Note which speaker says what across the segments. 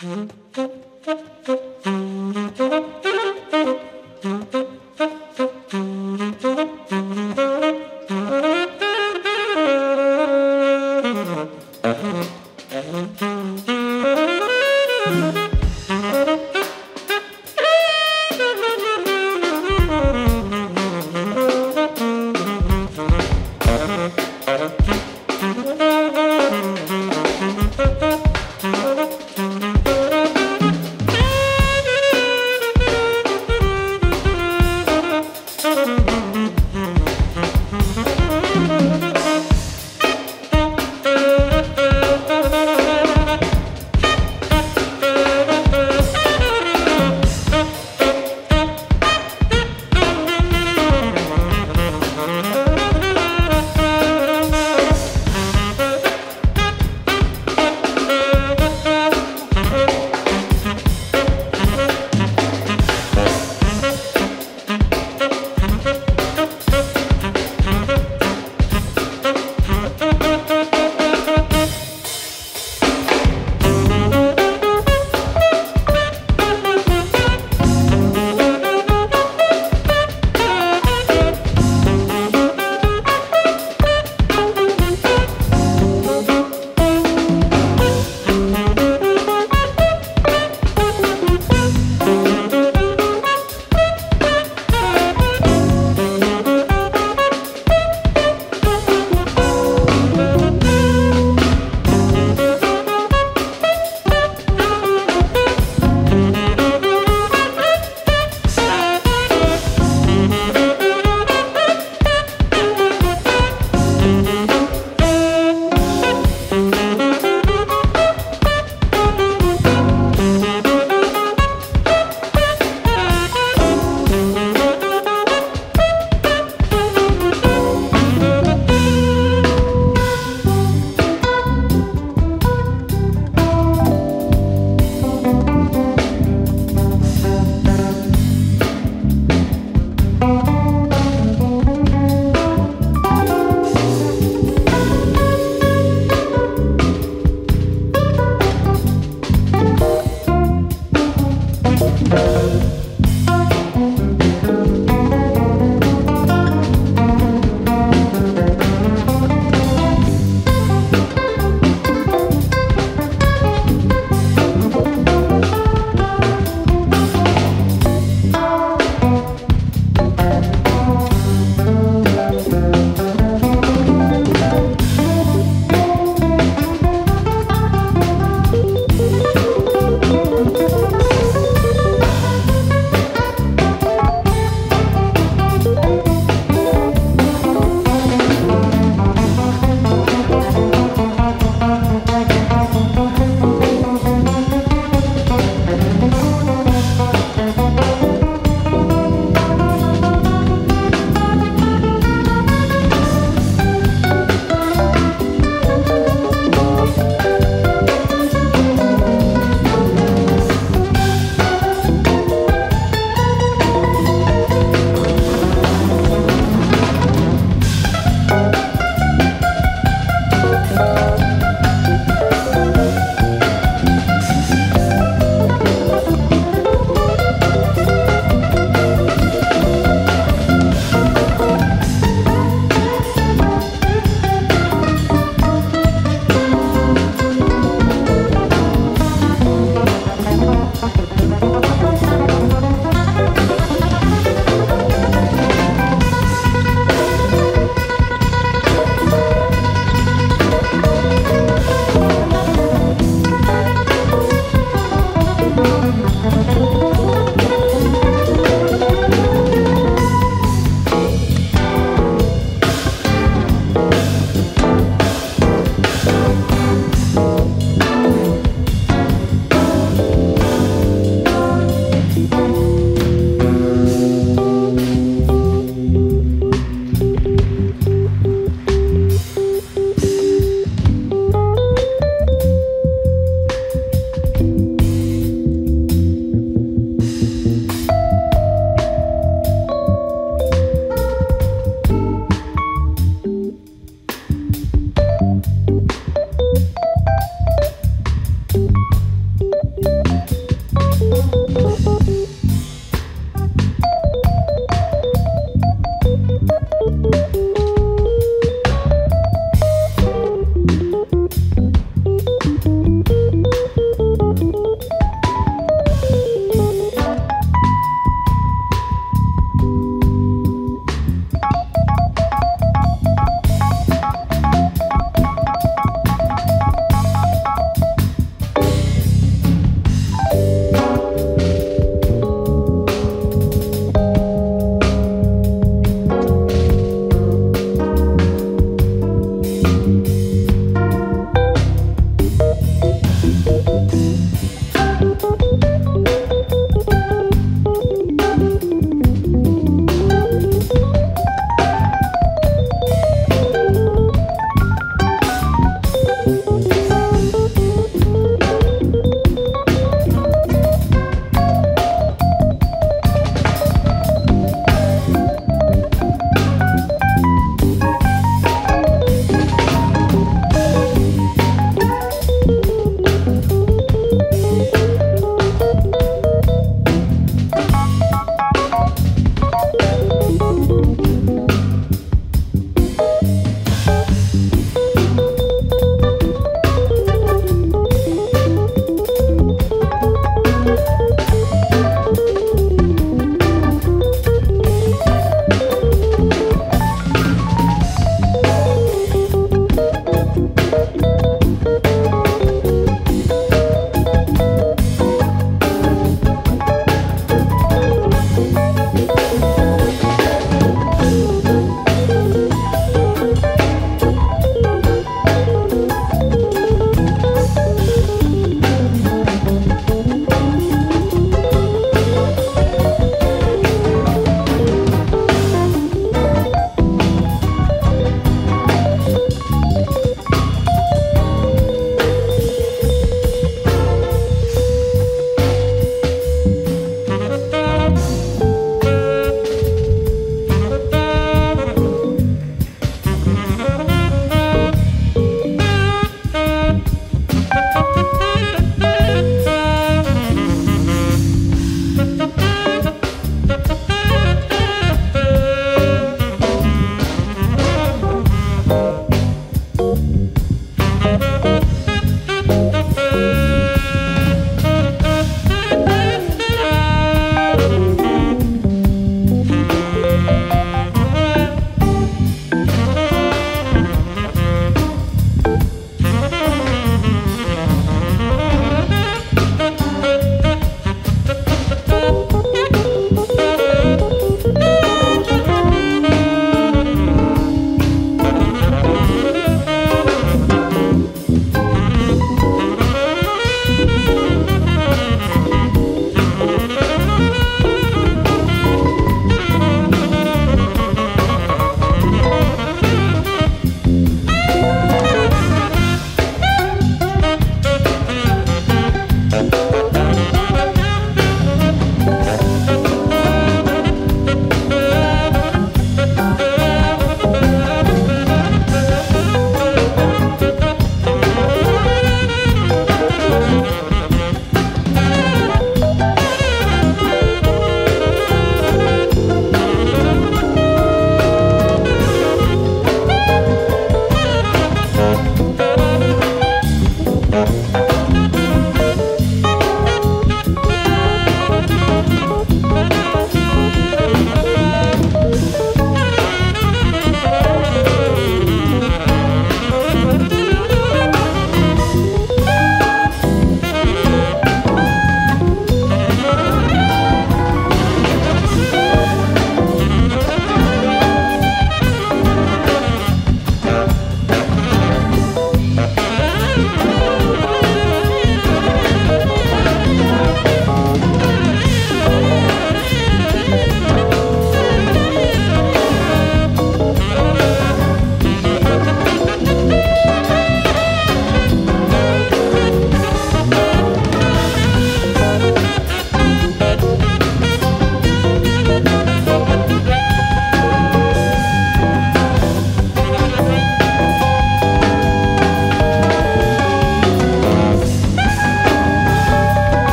Speaker 1: Mm-hmm.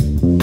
Speaker 1: you.